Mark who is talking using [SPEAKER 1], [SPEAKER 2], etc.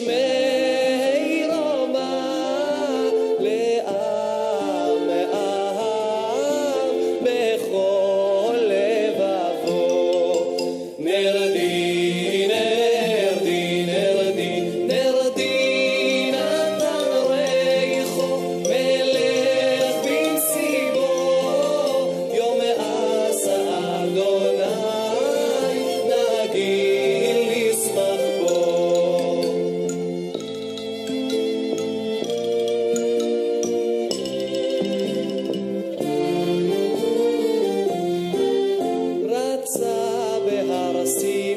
[SPEAKER 1] רק see.